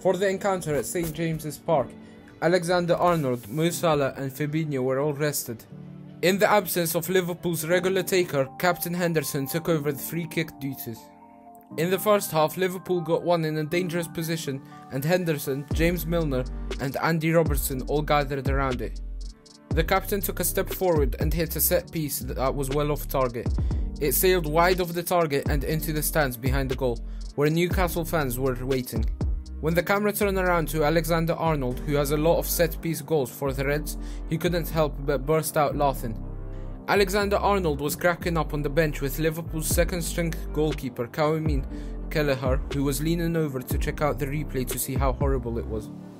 For the encounter at St James's Park, Alexander Arnold, Mo Salah and Fabinho were all rested. In the absence of Liverpool's regular taker, Captain Henderson took over the free kick duties. In the first half, Liverpool got one in a dangerous position, and Henderson, James Milner, and Andy Robertson all gathered around it. The captain took a step forward and hit a set piece that was well off target. It sailed wide of the target and into the stands behind the goal, where Newcastle fans were waiting. When the camera turned around to Alexander Arnold, who has a lot of set piece goals for the Reds, he couldn't help but burst out laughing. Alexander Arnold was cracking up on the bench with Liverpool's second string goalkeeper Caoimhin Kelleher, who was leaning over to check out the replay to see how horrible it was.